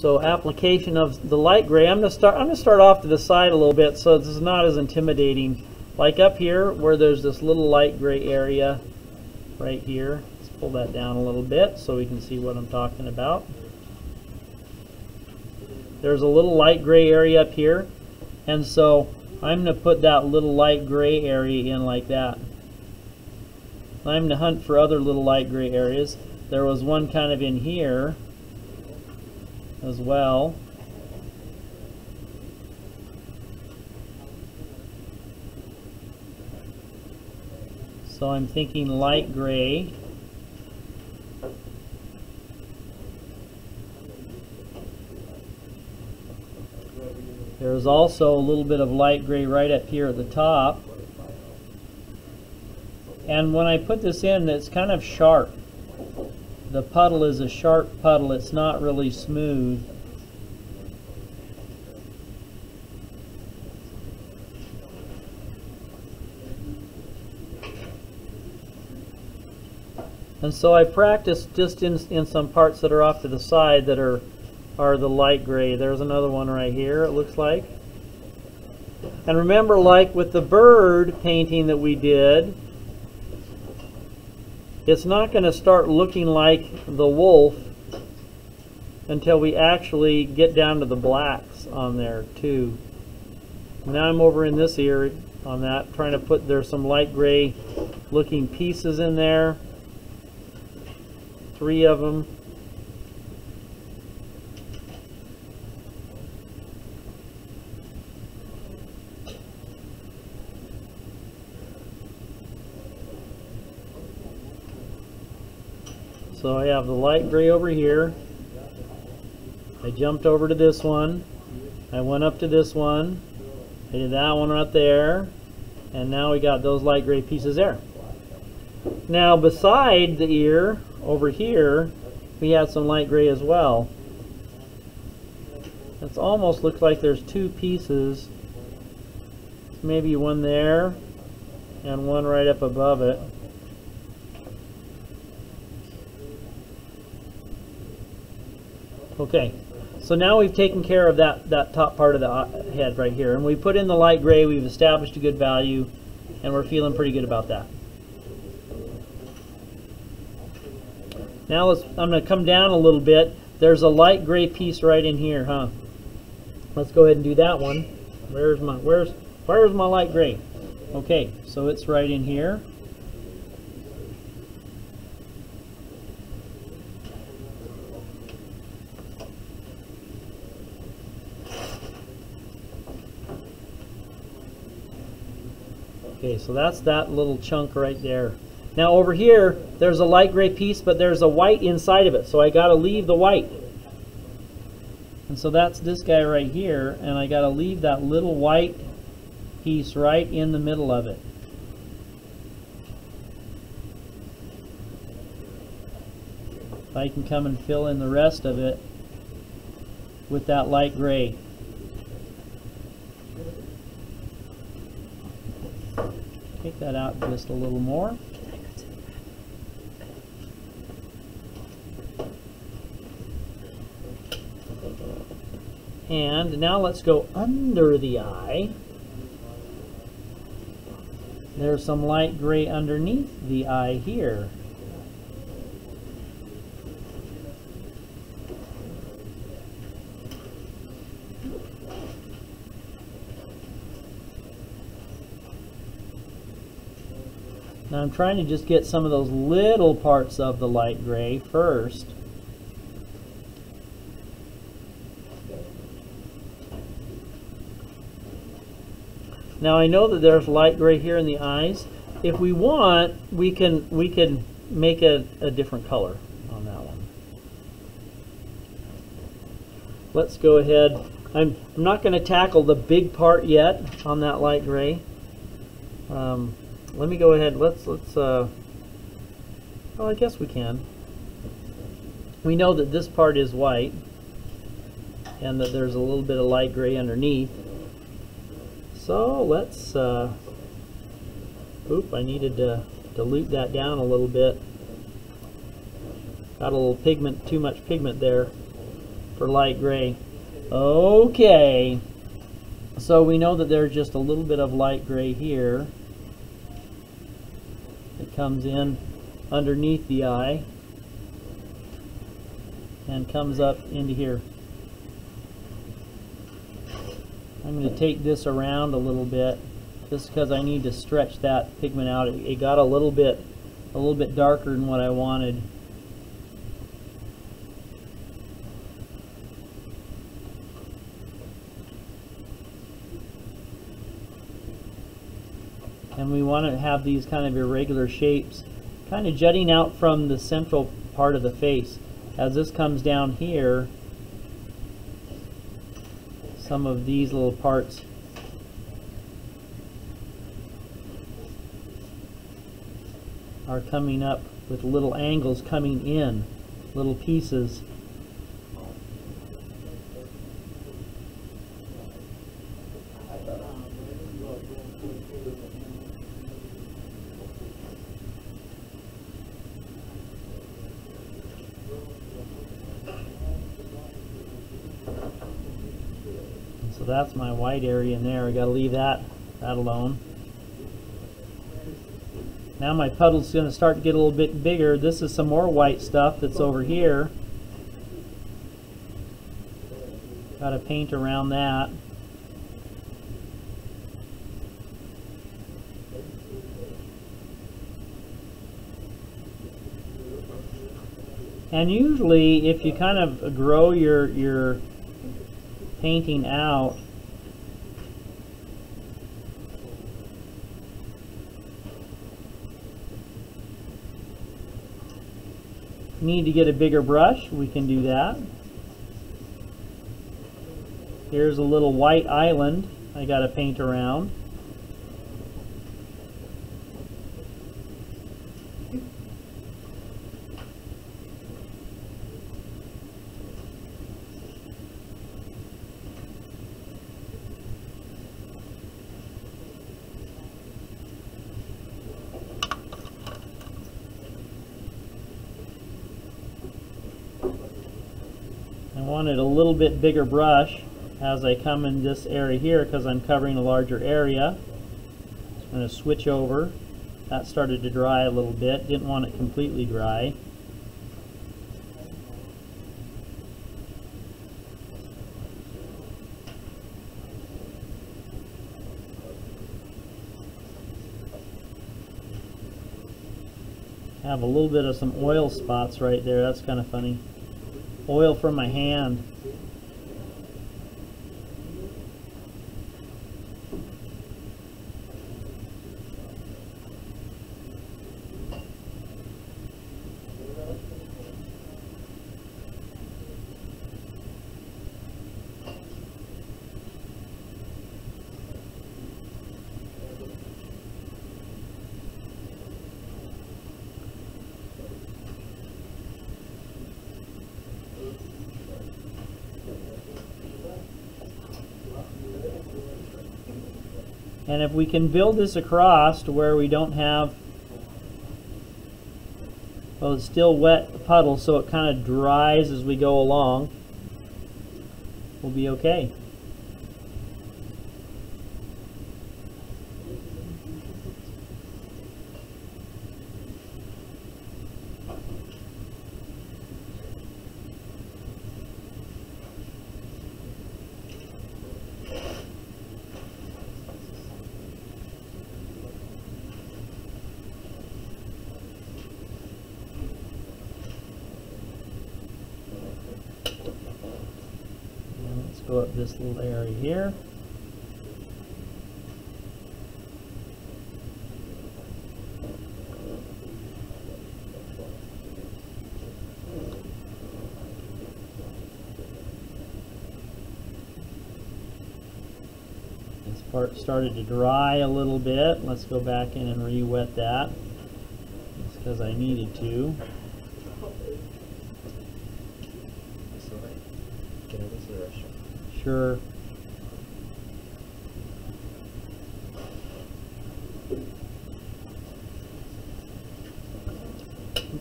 So application of the light gray. I'm gonna start. I'm gonna start off to the side a little bit, so this is not as intimidating. Like up here, where there's this little light gray area, right here. Let's pull that down a little bit so we can see what I'm talking about. There's a little light gray area up here, and so I'm gonna put that little light gray area in like that. I'm gonna hunt for other little light gray areas. There was one kind of in here as well. So I'm thinking light gray. There's also a little bit of light gray right up here at the top. And when I put this in, it's kind of sharp the puddle is a sharp puddle. It's not really smooth. And so I practice just in, in some parts that are off to the side that are, are the light gray. There's another one right here, it looks like. And remember, like with the bird painting that we did, it's not going to start looking like the wolf until we actually get down to the blacks on there too. Now I'm over in this ear on that, trying to put, there's some light gray looking pieces in there. Three of them. So I have the light gray over here. I jumped over to this one. I went up to this one. I did that one right there. And now we got those light gray pieces there. Now beside the ear, over here, we had some light gray as well. It almost looks like there's two pieces. Maybe one there and one right up above it. Okay, so now we've taken care of that, that top part of the uh, head right here. And we put in the light gray, we've established a good value, and we're feeling pretty good about that. Now let's, I'm going to come down a little bit. There's a light gray piece right in here, huh? Let's go ahead and do that one. Where's my, where's, where's my light gray? Okay, so it's right in here. Okay, so that's that little chunk right there. Now over here, there's a light gray piece, but there's a white inside of it, so I got to leave the white. And so that's this guy right here, and I got to leave that little white piece right in the middle of it. If I can come and fill in the rest of it with that light gray. Take that out just a little more. And now let's go under the eye. There's some light gray underneath the eye here. Now I'm trying to just get some of those little parts of the light gray first. Now I know that there's light gray here in the eyes. If we want, we can we can make a, a different color on that one. Let's go ahead. I'm, I'm not going to tackle the big part yet on that light gray. Um, let me go ahead. Let's let's. Uh, well, I guess we can. We know that this part is white, and that there's a little bit of light gray underneath. So let's. Uh, oop! I needed to dilute that down a little bit. Got a little pigment, too much pigment there. for light gray. Okay. So we know that there's just a little bit of light gray here. It comes in underneath the eye and comes up into here. I'm going to take this around a little bit just because I need to stretch that pigment out. It, it got a little bit a little bit darker than what I wanted. And we want to have these kind of irregular shapes kind of jutting out from the central part of the face. As this comes down here, some of these little parts are coming up with little angles coming in, little pieces. So that's my area in there. I got to leave that that alone. Now my puddle's going to start to get a little bit bigger. This is some more white stuff that's over here. Got to paint around that. And usually if you kind of grow your, your painting out, need to get a bigger brush, we can do that. Here's a little white island I got to paint around. I wanted a little bit bigger brush as I come in this area here because I'm covering a larger area. I'm going to switch over. That started to dry a little bit. Didn't want it completely dry. have a little bit of some oil spots right there. That's kind of funny. Oil from my hand. And if we can build this across to where we don't have, well, it's still wet puddle, so it kind of dries as we go along, we'll be okay. Up this little area here. This part started to dry a little bit. Let's go back in and re-wet that. Just because I needed to. Can I go to the restroom? Sure.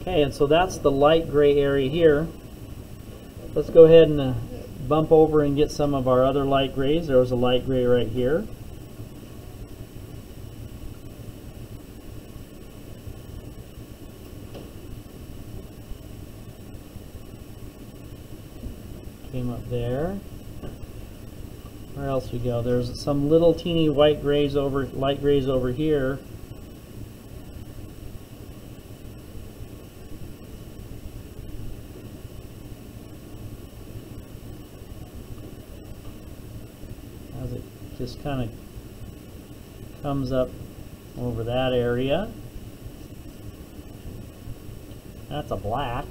Okay, and so that's the light gray area here. let's go ahead and uh, bump over and get some of our other light grays. There was a light gray right here. Came up there. Where else we go? There's some little teeny white grays over, light grays over here. As it just kind of comes up over that area. That's a black.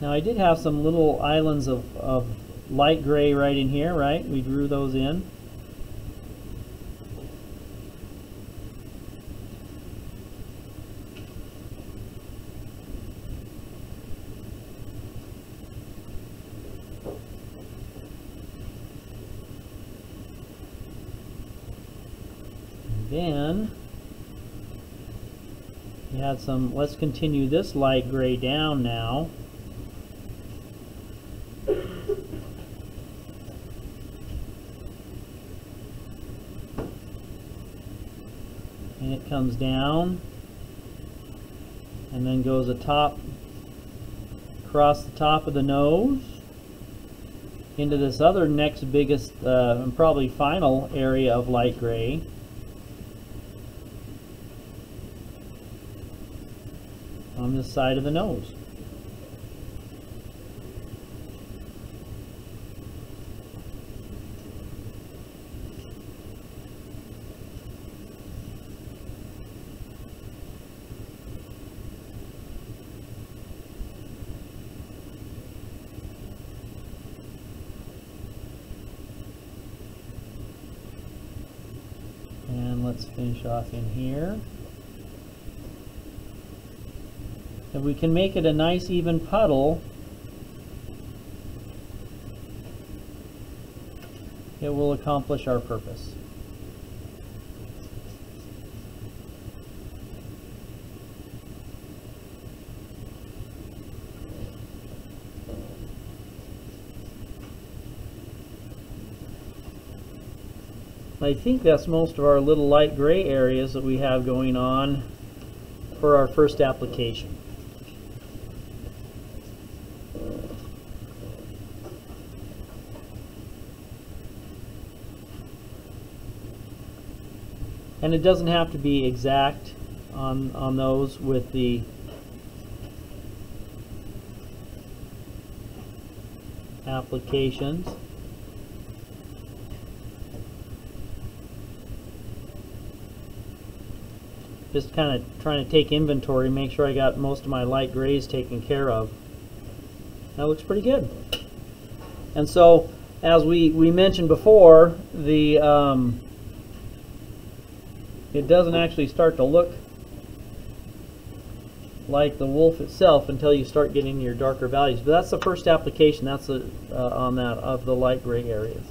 Now I did have some little islands of, of light gray right in here, right? We drew those in. Then we had some, let's continue this light gray down now. and it comes down and then goes atop across the top of the nose into this other next biggest uh, and probably final area of light gray on this side of the nose. And let's finish off in here. If we can make it a nice even puddle, it will accomplish our purpose. I think that's most of our little light gray areas that we have going on for our first application. And it doesn't have to be exact on, on those with the applications. Just kind of trying to take inventory, make sure I got most of my light grays taken care of. That looks pretty good. And so, as we, we mentioned before, the um, it doesn't actually start to look like the wolf itself until you start getting your darker values. But that's the first application. That's the, uh, on that of the light gray areas.